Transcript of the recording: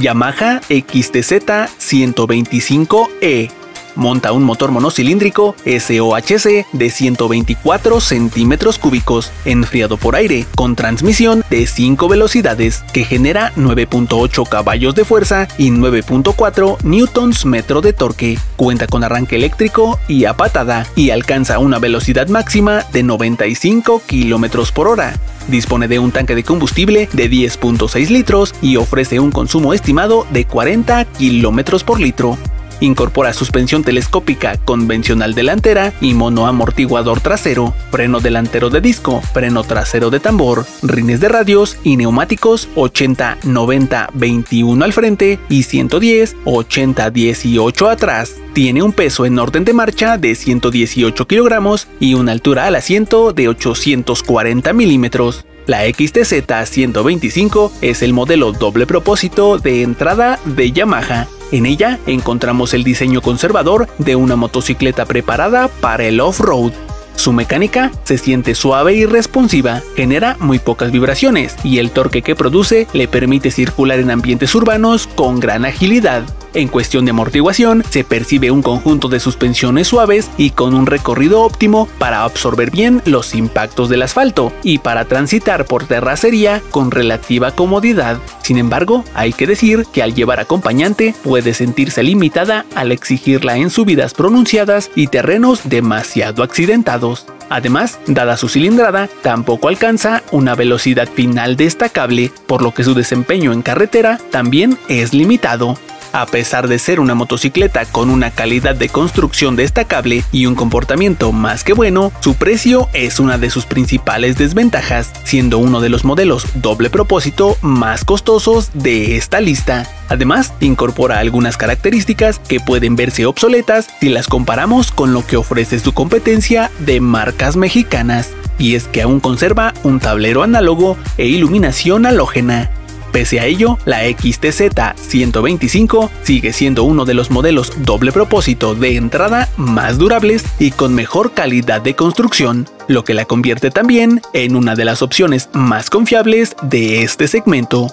Yamaha XTZ 125E monta un motor monocilíndrico SOHC de 124 centímetros cúbicos, enfriado por aire, con transmisión de 5 velocidades, que genera 9.8 caballos de fuerza y 9.4 newtons metro de torque. Cuenta con arranque eléctrico y a patada y alcanza una velocidad máxima de 95 km por hora. Dispone de un tanque de combustible de 10.6 litros y ofrece un consumo estimado de 40 km por litro. Incorpora suspensión telescópica convencional delantera y monoamortiguador trasero, freno delantero de disco, freno trasero de tambor, rines de radios y neumáticos 80, 90, 21 al frente y 110, 80, 18 atrás. Tiene un peso en orden de marcha de 118 kilogramos y una altura al asiento de 840 milímetros. La XTZ 125 es el modelo doble propósito de entrada de Yamaha en ella encontramos el diseño conservador de una motocicleta preparada para el off-road. Su mecánica se siente suave y responsiva, genera muy pocas vibraciones y el torque que produce le permite circular en ambientes urbanos con gran agilidad. En cuestión de amortiguación, se percibe un conjunto de suspensiones suaves y con un recorrido óptimo para absorber bien los impactos del asfalto y para transitar por terracería con relativa comodidad. Sin embargo, hay que decir que al llevar acompañante puede sentirse limitada al exigirla en subidas pronunciadas y terrenos demasiado accidentados. Además, dada su cilindrada, tampoco alcanza una velocidad final destacable, por lo que su desempeño en carretera también es limitado. A pesar de ser una motocicleta con una calidad de construcción destacable y un comportamiento más que bueno, su precio es una de sus principales desventajas, siendo uno de los modelos doble propósito más costosos de esta lista. Además, incorpora algunas características que pueden verse obsoletas si las comparamos con lo que ofrece su competencia de marcas mexicanas, y es que aún conserva un tablero análogo e iluminación halógena. Pese a ello, la XTZ 125 sigue siendo uno de los modelos doble propósito de entrada más durables y con mejor calidad de construcción, lo que la convierte también en una de las opciones más confiables de este segmento.